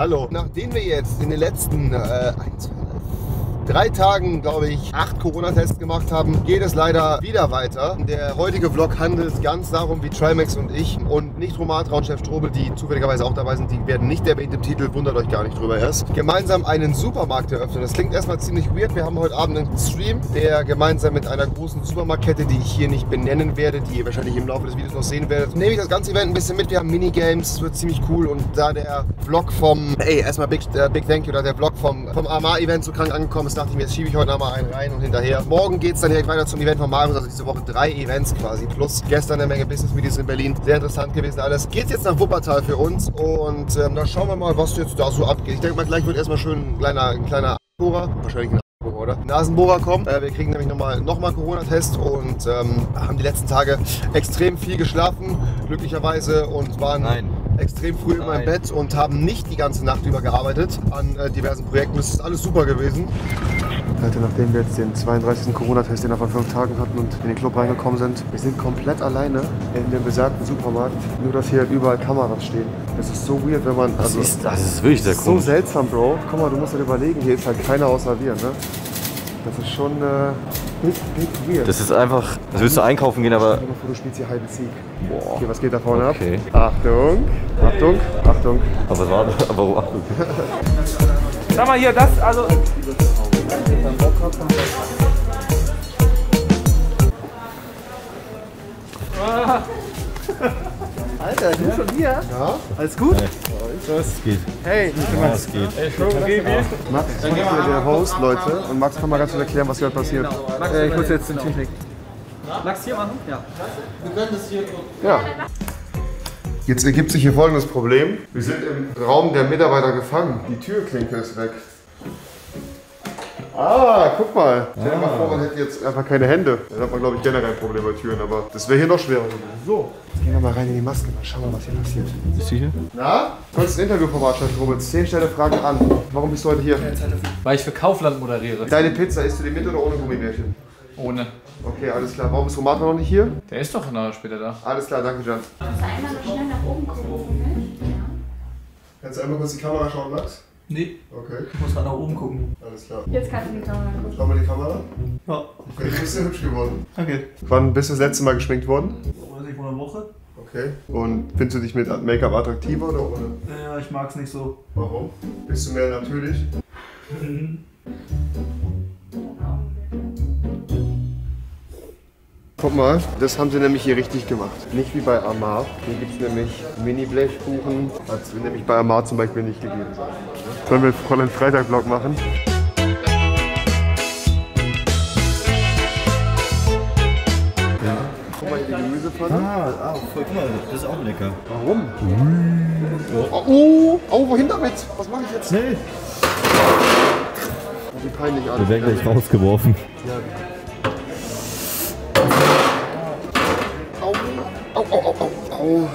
Hallo. Nachdem wir jetzt in den letzten äh, eins, drei Tagen, glaube ich, acht Corona-Tests gemacht haben, geht es leider wieder weiter. Der heutige Vlog handelt ganz darum, wie Trimax und ich und nicht Romatra und Chef Strobel, die zufälligerweise auch dabei sind, die werden nicht erwähnt im Titel, wundert euch gar nicht drüber erst, gemeinsam einen Supermarkt eröffnen. Das klingt erstmal ziemlich weird. Wir haben heute Abend einen Stream, der gemeinsam mit einer großen Supermarktkette, die ich hier nicht benennen werde, die ihr wahrscheinlich im Laufe des Videos noch sehen werdet, nehme ich das ganze Event ein bisschen mit. Wir haben Minigames, es wird ziemlich cool und da der Vlog vom, ey, erstmal big, äh, big thank you, da der Vlog vom, vom AMA-Event so krank angekommen ist, dachte ich mir, jetzt schiebe ich heute mal einen rein und hinterher. Morgen geht es dann direkt weiter zum Event von Marius, also diese Woche drei Events quasi, plus gestern eine Menge Business Meetings in Berlin. Sehr interessant gewesen alles. Geht jetzt nach Wuppertal für uns und ähm, da schauen wir mal, was jetzt da so abgeht. Ich denke mal, gleich wird erstmal schön ein kleiner, ein kleiner Bohrer, wahrscheinlich ein Nasenbohrer, oder? Nasenbohrer kommen. Äh, wir kriegen nämlich nochmal noch mal Corona-Test und ähm, haben die letzten Tage extrem viel geschlafen, glücklicherweise, und waren Nein. Extrem früh in meinem Nein. Bett und haben nicht die ganze Nacht über gearbeitet an äh, diversen Projekten. Das ist alles super gewesen. Leute, nachdem wir jetzt den 32. Corona-Test innerhalb von fünf Tagen hatten und in den Club reingekommen sind, wir sind komplett alleine in dem besagten Supermarkt. Nur, dass hier halt überall Kameras stehen. Das ist so weird, wenn man. Das Also, ist, das ist wirklich sehr das ist so seltsam, Bro. Guck mal, du musst dir überlegen, hier ist halt keiner außer wir, ne? Das ist schon äh. Das ist einfach, als würdest du einkaufen gehen, aber du spielst hier halben Sieg. Boah. Okay, was geht da vorne Okay. ab? Achtung, Achtung, Achtung. Aber was war das? Aber wow. Sag mal hier, das, also. Alter, du schon hier? Ja? Alles gut? Das geht. Hey, das geht. Max ist hier der Host, Leute. Und Max kann mal ganz kurz erklären, was hier passiert. Äh, ich muss jetzt den Technik. Max hier machen? Ja. Ja. Jetzt ergibt sich hier folgendes Problem. Wir sind im Raum der Mitarbeiter gefangen. Die Türklinke ist weg. Ah, guck mal. Stell dir mal vor, man hätte jetzt einfach keine Hände. Dann hat man, glaube ich, generell ein Problem bei Türen, aber das wäre hier noch schwerer. So, jetzt gehen wir mal rein in die Maske. Mal schauen, was hier passiert. Bist du hier? Na? Kurz ein Interviewformat, Chef Robert. Zehn schnelle Fragen an. Warum bist du heute hier? Weil ich für Kaufland moderiere. Deine Pizza, isst du die mit oder ohne Gummibärchen? Ohne. Okay, alles klar. Warum ist Romata noch nicht hier? Der ist doch noch später da. Alles klar, danke, Jan. Einmal noch schnell nach oben gucken, ne? Kannst du einmal kurz die Kamera schauen, Max? Nee, Okay, ich muss gerade nach oben gucken. alles klar. Jetzt kannst du die Kamera gucken. Schau mal die Kamera. Ja, Okay, du bist sehr hübsch geworden. okay. Wann bist du das letzte Mal geschminkt worden? Weiß ich, vor einer Woche? Okay. Und findest du dich mit Make-up attraktiver oder ohne? Ja, ich mag's nicht so. Warum? Bist du mehr natürlich? Guck mal, das haben sie nämlich hier richtig gemacht. Nicht wie bei Amar. Hier gibt es nämlich Mini-Blechkuchen. Hat es nämlich bei Amar zum Beispiel nicht gegeben. mal, ne? Sollen wir voll einen Freitag-Vlog machen? Guck mal hier die Gemüsepfanne. Ah, ah, voll, guck mal, das ist auch lecker. Warum? Oh, oh, oh, wohin damit? Was mache ich jetzt? Schnell! Wie peinlich Wir alles. werden gleich rausgeworfen. Au, au, au, au, au, au.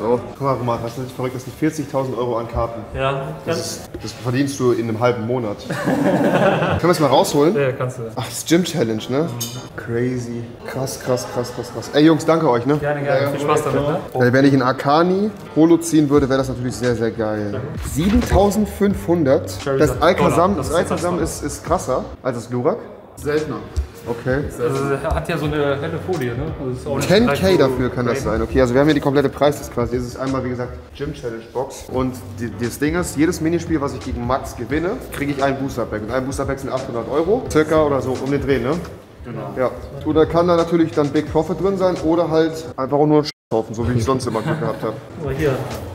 So, guck mal, Roman, hast du nicht verrückt? Das sind 40.000 Euro an Karten. Ja, Das, ist, das verdienst du in einem halben Monat. Können wir es mal rausholen? ja kannst du. Ach, das ist Gym Challenge, ne? Crazy. Krass, krass, krass, krass, krass. Ey Jungs, danke euch, ne? Gerne, gerne. Viel Spaß damit, ne? Weil wenn ich in Arcani Holo ziehen würde, wäre das natürlich sehr, sehr geil. 7500. Das Alkazam, Das Alkazam ist, ist krasser als das Glurak. Seltener. Okay. Also, hat ja so eine helle Folie, ne? Also, ist auch nicht direkt 10k so dafür kann das sein. Okay, also wir haben hier die komplette Preisliste quasi. Das ist einmal, wie gesagt, Gym Challenge Box. Und die, das Ding ist, jedes Minispiel, was ich gegen Max gewinne, kriege ich ein Booster Pack. Und ein Booster Pack sind 800 Euro. Circa oder so um den Dreh, ne? Genau. Ja. Oder kann da natürlich dann Big Profit drin sein oder halt einfach nur kaufen, so wie ich sonst immer Glück gehabt habe. Aber hier,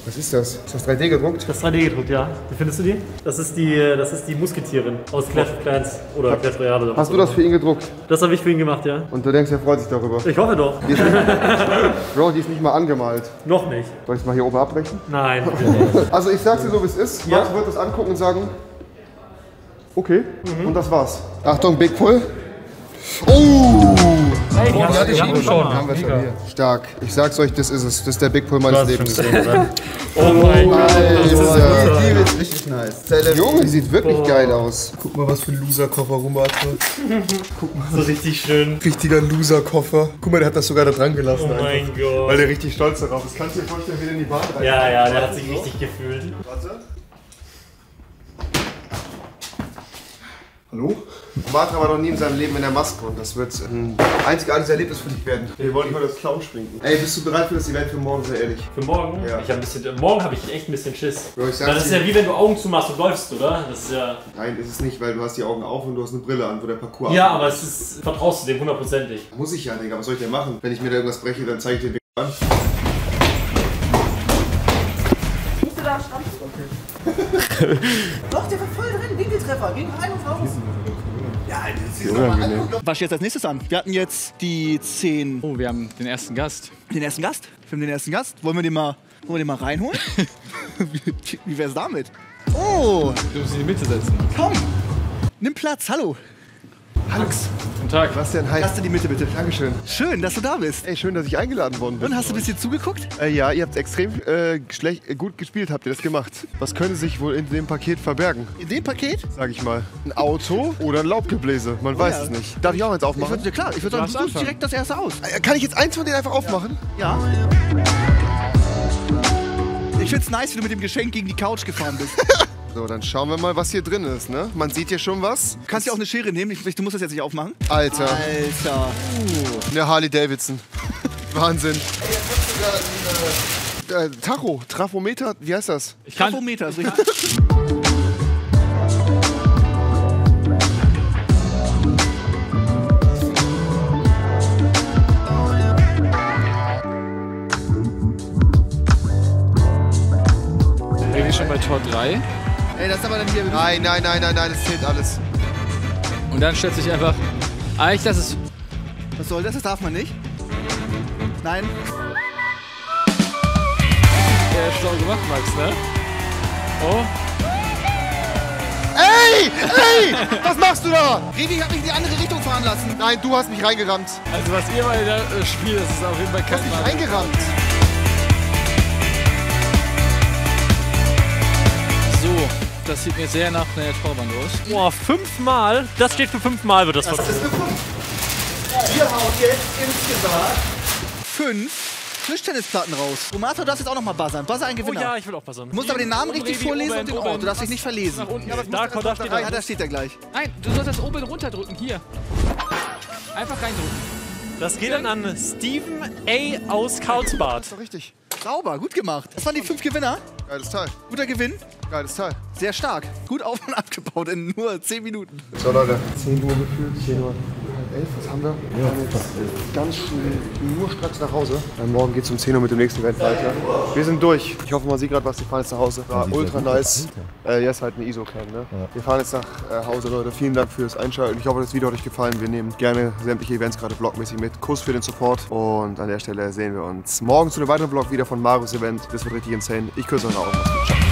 Was ist das? Ist das 3D gedruckt? das 3D gedruckt, ja. Wie findest du die? Das ist die, das ist die Musketierin aus Clash of Clans oder Clash Royale. oder Hast du das für ihn gedruckt? Das habe ich für ihn gemacht, ja. Und du denkst, er freut sich darüber. Ich hoffe doch. Die ist nicht, Bro, die ist nicht mal angemalt. Noch nicht. Soll ich es mal hier oben abbrechen? Nein. Also ich sag's dir so, wie es ist. Ja. Max wird es angucken und sagen, okay. Und das war's. Achtung, Big Pull. Oh! Hey, die hatte ich eben schon. Haben wir schon hier. Stark. Ich sag's euch, das ist es. Das ist der Big Pull meines Lebens. Oh mein Gott. Alter. Die ist richtig nice. Junge, die sieht wirklich geil aus. Guck mal, was für ein Loser-Koffer Rumba hat. So richtig schön. Richtiger Loser-Koffer. Guck mal, der hat das sogar da dran gelassen. Oh mein. Gott. Weil der richtig stolz darauf ist. Kannst du dir vorstellen, wie der in die Bahn rein? Ja, ja, der hat sich richtig gefühlt. Warte. Hallo? Matra war noch nie in seinem Leben in der Maske und das wird ein einzigartiges Erlebnis für dich werden. Wir wollen nicht mal das Clown schminken. Ey, bist du bereit für das Event für morgen, sehr ehrlich? Für morgen? Ja. Ich hab ein bisschen, morgen habe ich echt ein bisschen Schiss. Bro, ich sag's Das ist ja wie wenn du Augen zumachst und läufst, oder? Das ist ja. Nein, ist es nicht, weil du hast die Augen auf und du hast eine Brille an, wo der Parcours Ja, ab- aber es ist. Vertraust du dem hundertprozentig. Muss ich ja, Digga. Was soll ich denn machen? Wenn ich mir da irgendwas breche, dann zeige ich dir den an. Siehst du da Stand? Doch, der war voll drin. Winkeltreffer gegen. Ja, das ist Unangenehm. Was steht jetzt als nächstes an? Wir hatten jetzt die 10. Oh, wir haben den ersten Gast. Den ersten Gast? Wir haben den ersten Gast. Wollen wir den mal, wollen wir den mal reinholen? wie wie wär's damit? Oh, Du musst dich in die Mitte setzen. komm. Nimm Platz. Hallo. Alex, Guten Tag. Sebastian, hi. Lass dir die Mitte bitte. Dankeschön. Schön, dass du da bist. Ey, schön, dass ich eingeladen worden bin. Und hast du ein bisschen zugeguckt? Äh, ja, ihr habt extrem äh, schlecht, äh, gut gespielt, habt ihr das gemacht. Was könnte sich wohl in dem Paket verbergen, In dem Paket? sag ich mal? Ein Auto oder ein Laubgebläse? Man weiß ja. es nicht. Darf ich auch eins Ich aufmachen? würde, ja klar, ich würde sagen, du suchst direkt das erste aus. Äh, Kann ich jetzt eins von denen einfach aufmachen? Ja. Ich find's nice, wie du mit dem Geschenk gegen die Couch gefahren bist. So, dann schauen wir mal, was hier drin ist, ne? Man sieht hier schon was. Du kannst ja auch eine Schere nehmen. Ich, du musst das jetzt nicht aufmachen. Alter, Alter. eine Harley Davidson. Wahnsinn. Ey, jetzt hast du da ein äh, Tacho, Trafometer, wie heißt das? Ich kann, Trafometer ist richtig. bin ich schon bei Tor 3. Ey, das ist aber dann hier. Nein, nein, nein, nein, nein, das zählt alles. Und dann stellt sich einfach. Eigentlich, das ist. Was soll das? Das darf man nicht. Nein. Äh, schlau gemacht, Max, ne? Oh, Ey, ey, was machst du da? Revi hat mich in die andere Richtung fahren lassen. Nein, du hast mich reingerammt. also was ihr mal da äh, spielt, das ist auf jeden Fall Du hast kein mich Mann. reingerammt. Das sieht mir sehr nach einer Torwand aus. Boah, fünfmal? Das steht für fünfmal, wird das, das Wir hauen jetzt insgesamt fünf Tischtennisplatten raus. Romato, du darfst jetzt auch noch mal buzzern. Buzzer ein Oh Gewinner. ja, ich will auch passen. Du musst aber den Namen richtig vorlesen und den Ort. Du darfst dich nicht verlesen. Nach unten. Da, da, da steht Ja, er. da steht er gleich. Nein, du sollst das oben runterdrücken. Hier. Einfach reindrücken. Das geht dann an Steven A. aus Karlsbad. Ist doch richtig. Sauber, gut gemacht. Das waren die fünf Gewinner. Geiles Teil. Guter Gewinn. Geiles Teil. Sehr stark. Gut auf und abgebaut in nur 10 Minuten. So Leute, 10 Uhr gefühlt, 10 Uhr 11, was haben wir? Wir fahren jetzt ganz schnell nur stracks nach Hause. Dann morgen geht es um 10 Uhr mit dem nächsten Event weiter. Wir sind durch. Ich hoffe, man sieht gerade was. Wir fahren jetzt nach Hause. War ultra nice. Äh, jetzt halt eine ISO-Cam, ne? Wir fahren jetzt nach äh, Hause, Leute. Vielen Dank fürs Einschalten. Ich hoffe, das Video hat euch gefallen. Wir nehmen gerne sämtliche Events gerade vlogmäßig mit. Kuss für den Support. Und an der Stelle sehen wir uns morgen zu einem weiteren Vlog wieder von Marius Event. Das wird richtig insane. Ich küsse euch. Macht's gut. Ciao.